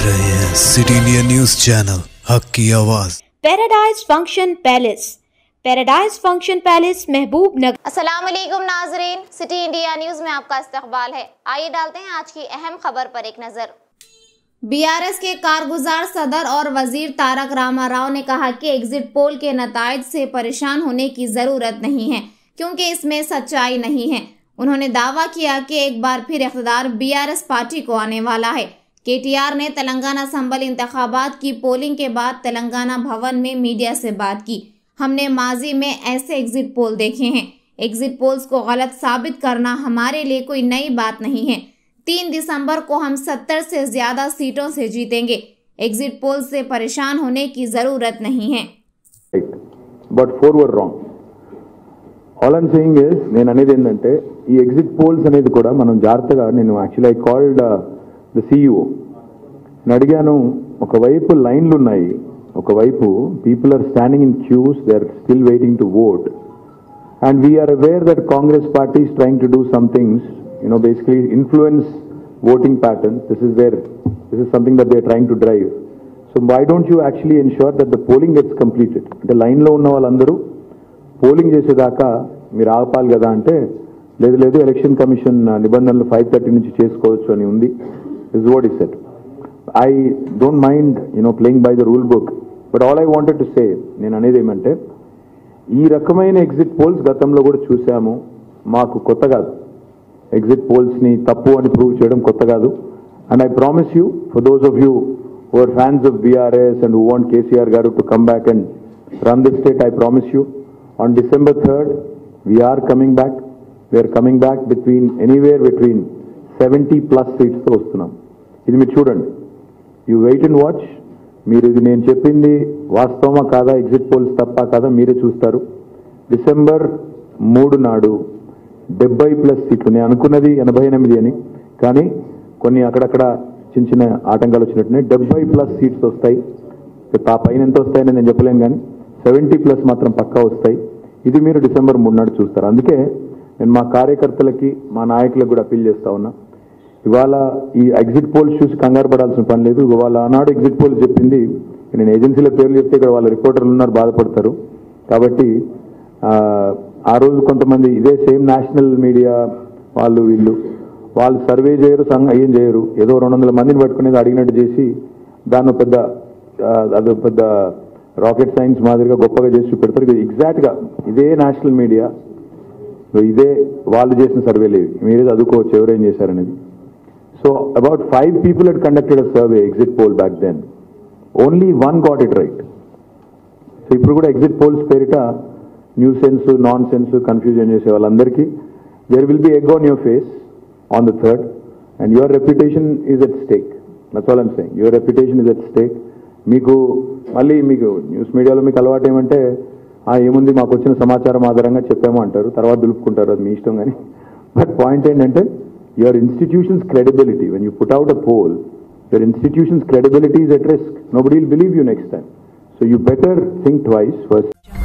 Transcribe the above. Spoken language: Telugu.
देख रहे हैं सिटी इंडिया न्यूज़ चैनल हक की आवाज़। Paradise function palace paradise function palace Mahabubnagar अस्सलाम वालेकुम नाजरीन सिटी इंडिया न्यूज़ में आपका इस्तकबाल है। आइए डालते हैं आज की अहम खबर पर एक नज़र। बीआरएस के कारगुजार सदर और वज़ीर तारक रामा राव ने कहा कि एग्जिट पोल के नतज से परेशान होने की ज़रूरत नहीं है क्योंकि इसमें सच्चाई नहीं है। उन्होंने दावा किया कि एक बार फिर इकतदार बीआरएस पार्टी को आने वाला है। केटीआर ने तेलंगाना संबल इंतखाबात की पोलिंग के बाद तेलंगाना भवन में मीडिया से बात की हमने माजी में ऐसे एग्जिट पोल देखे हैं एग्जिट पोल्स को गलत साबित करना हमारे लिए कोई नई बात नहीं है तीन दिसंबर को हम सत्तर से ज्यादा सीटों से जीतेंगे एग्जिट पोल से परेशान होने की जरूरत नहीं है right but four were wrong all I'm saying is నేను అనేది ఏంటంటే ఈ ఎగ్జిట్ పోల్స్ అనేది కూడా మనం జాగ్రత్తగా నేను actually I called the CEO నేను అడిగాను ఒకవైపు లైన్లు ఉన్నాయి ఒకవైపు people are standing in queues they are still waiting to vote and we're aware that Congress party is trying to do some things you know basically influence voting patterns this is there this is something that they trying to drive so why don't you actually ensure that the polling gets completed అంటే లైన్లో ఉన్న వాళ్ళందరూ పోలింగ్ చేసేదాకా మీరు ఆపాలి కదా అంటే లేదు లేదు ఎలక్షన్ కమిషన్ నిబంధనలు ఫైవ్ థర్టీ నుంచి చేసుకోవచ్చు అని ఉంది. Is what he said. I don't mind, you know, playing by the rule book. But all I wanted to say నేను అనేది ఏమంటే ఈ రకమైన ఎగ్జిట్ పోల్స్ గతంలో కూడా చూసాము మాకు కొత్త కాదు ఎగ్జిట్ పోల్స్ని తప్పు అని ప్రూవ్ చేయడం కొత్త కాదు and I promise you for those of you over fans of BRS and want KCR గారు to come back and run the state I promise you on December third we're coming back we're coming back between anywhere between seventy plus సీట్స్తో వస్తున్నాం ఇది మీరు చూడండి. యూ వెయిట్ అండ్ వాచ్ మీరు ఇది నేను చెప్పింది వాస్తవమా కాదా ఎగ్జిట్ పోల్స్ తప్ప కాదా మీరే చూస్తారు. డిసెంబర్ మూడు నాడు డెబ్బై ప్లస్ సీట్లు నేను అనుకున్నది ఎనభై ఎనిమిది అని కానీ కొన్ని అక్కడక్కడ చిన్న చిన్న ఆటంకాలు వచ్చినట్టున్నాయి. డెబ్బై ప్లస్ సీట్స్ వస్తాయి. ఆ పైన ఎంత వస్తాయని నేను చెప్పలేను కానీ సెవెంటీ ప్లస్ మాత్రం పక్కా వస్తాయి. ఇది మీరు డిసెంబర్ మూడు నాడు చూస్తారు. అందుకే నేను మా కార్యకర్తలకి మా నాయకులకు కూడా అప్పీల్ చేస్తా ఉన్నా. ఇవాళ ఈ ఎగ్జిట్ పోల్స్ చూసి కంగారు పడాల్సిన పని లేదు. ఇవాళ ఆనాడు ఎగ్జిట్ పోల్ చెప్పింది. నేను ఏజెన్సీల పేర్లు చెప్తే ఇక్కడ వాళ్ళ రిపోర్టర్లు ఉన్నారు బాధపడతారు. కాబట్టి ఆ, రోజు కొంతమంది ఇదే సేమ్ నేషనల్ మీడియా వాళ్ళు వీళ్ళు వాళ్ళు సర్వే చేయరు సంఘ ఏం చేయరు. ఏదో రెండు వందల మందిని పట్టుకునేది అడిగినట్టు చేసి దాన్ని పెద్ద అదో పెద్ద రాకెట్ సైన్స్ మాదిరిగా గొప్పగా చేసి చూపెడతారు. ఇది ఎగ్జాక్ట్గా ఇదే నేషనల్ మీడియా ఇదే వాళ్ళు చేసిన సర్వేలు ఇవి మీరే చదువుకోవచ్చు ఎవరేం చేశారనేది. So about five people had conducted a survey exit poll back then only one got it right so ఇప్పుడు కూడా ఎగ్జిట్ పోల్స్ పేరిట nuisance nonsense confusion చేసే వాళ్ళందరికీ there will be egg on your face on the third and your reputation is at stake that's all I'm saying your reputation is at stake మీకు మళ్ళీ మీకు న్యూస్ మీడియాలో మీకు అలవాటు ఏమంటే ఏముంది? మాకు వచ్చిన సమాచారం ఆధారంగా చెప్పాము అంటారు. తర్వాత దులుపుకుంటారు. అది మీ ఇష్టం కానీ. బట్ పాయింట్ ఏంటంటే your institution's credibility, when you put out a poll, your institution's credibility is at risk. Nobody will believe you next time. So you better think twice first.